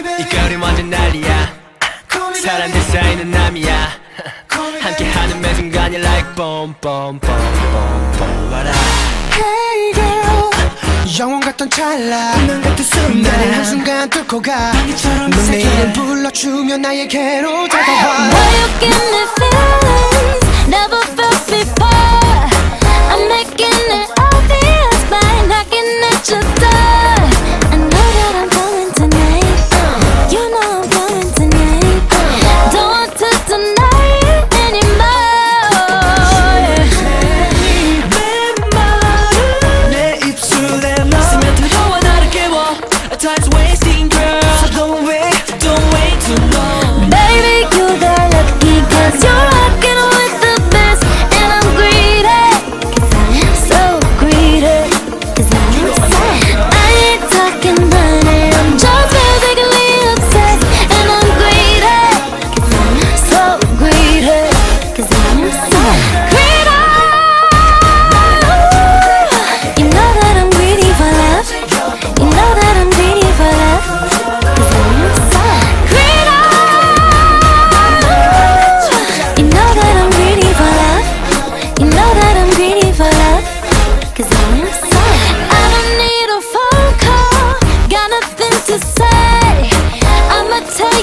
이 거리 완전 난리야. 사람들 사이는 남이야. 함께하는 매 순간이 like bomb bomb bomb bomb what up Hey girl. 영혼 같던 찰나. 운명 같은 순간. 나를 한순간 뚫고 가. 방해처럼 넌내 이름 불러주면 나에게로 다가와. Why you give me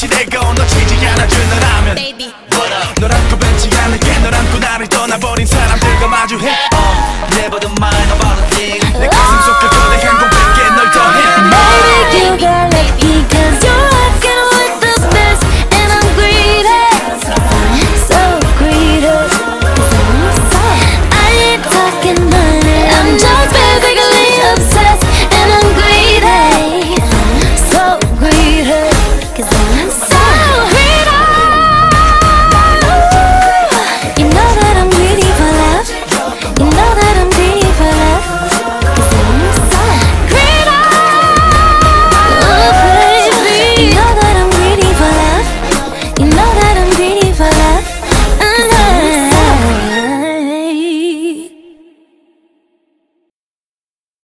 어찌 되건 놓치지 않아준다라면. Baby. What up? 널 안고 뱉지 않을게 너랑 그 나를 떠나버린 사람들과 마주해. uh, Never the mind about a thing. 내 가슴 속